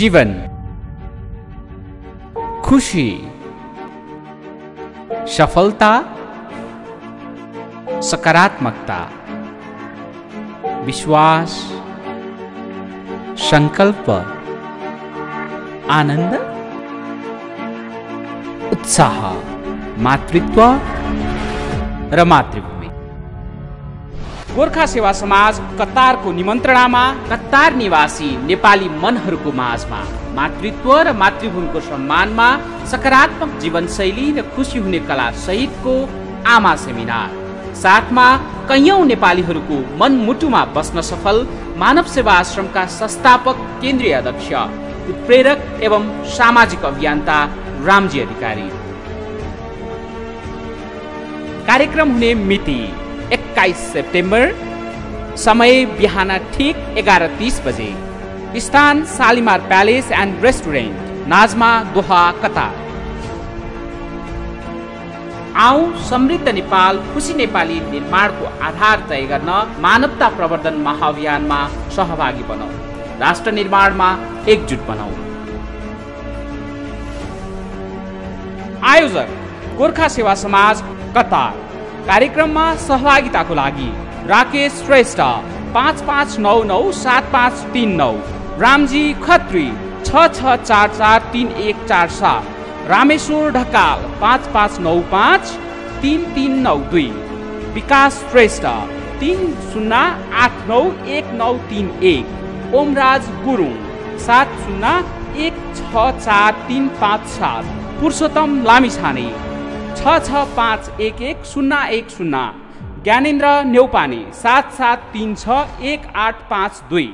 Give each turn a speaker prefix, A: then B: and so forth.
A: जीवन। खुशी। सफलता। सकारात्मकता। विश्वास। संकल्प। आनंद। उत्साह। मातृत्व। र गोर्खा सेवा समाज कतारको निमन्त्रणामा कतार निवासी नेपाली मनहरूको माझमा मातृत्व र मातृभूमिको सम्मानमा सकारात्मक जीवनशैली र खुसी हुने कला सहितको आमा सेमिनार। साथमा कैयौँ नेपालीहरूको मनमुटुमा बस्न सफल मानव सेवा आश्रमका संस्थापक केन्द्रीय अध्यक्ष उत्प्रेरक एवं सामाजिक अभियन्ता रामजी अधिकारी। कार्यक्रम हुने मिति। एक्काइस सेप्टेम्बर समय बिहान ठिक एघार तिस बजे। स्थान Shalimar palace and restaurant Najma Doha Qatar. आऊ समृद्ध नेपाल खुसी नेपाली निर्माणको आधार तय गर्न मानवता प्रवर्धन महाअभियानमा सहभागी बनौ राष्ट्र निर्माणमा एकजुट बनाऊ। आयोजक गोर्खा सेवा समाज कतार। कार्यक्रममा सहभागिताको लागि राकेश श्रेष्ठ पाँच पाँच नौ नौ सात पाँच तिन नौ रामजी खत्री छ छ चार चार तिन एक चार सात रामेश्वर ढकाल पाँच पाँच नौ पाँच तिन तिन नौ दुई विकास श्रेष्ठ तिन शून्य आठ नौ एक नौ तिन एक ओमराज गुरुङ सात शून्य एक छ चार तिन पाँच सात पुरुषोत्तम लामिछाने छ छ पाँच एक एक शून्य एक शून्य। ज्ञानेन्द्र नेौपाने सात सात तिन छ एक आठ पाँच दुई।